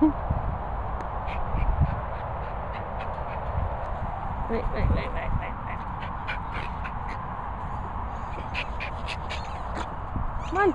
wait, wait, wait, wait, wait, wait. Come on.